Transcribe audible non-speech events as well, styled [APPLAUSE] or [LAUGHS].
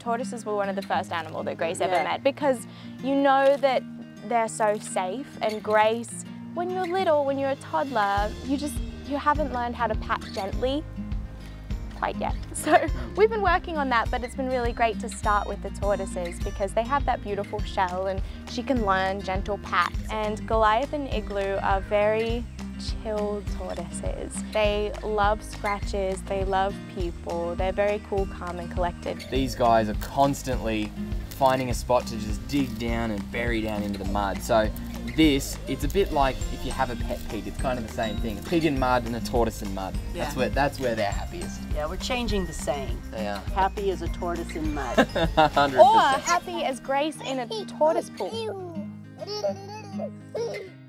tortoises were one of the first animal that Grace ever Yeah. met because you know that they're so safe and Grace, when you're little, when you're a toddler, you just, you haven't learned how to pat gently quite yet. [LAUGHS] So we've been working on that, but it's been really great to start with the tortoises because they have that beautiful shell and she can learn gentle pats. And Goliath and Igloo are very chilled tortoises. They love scratches, they love people, they're very cool, calm and collected. These guys are constantly finding a spot to just dig down and bury down into the mud. So this, it's a bit like if you have a pet pig, it's kind of the same thing. A pig in mud and a tortoise in mud. That's where that's where they're happiest. Yeah, we're changing the saying. They are. Happy as a tortoise in mud. [LAUGHS] 100%. Or happy as Grace in a tortoise pool. Ew. [LAUGHS]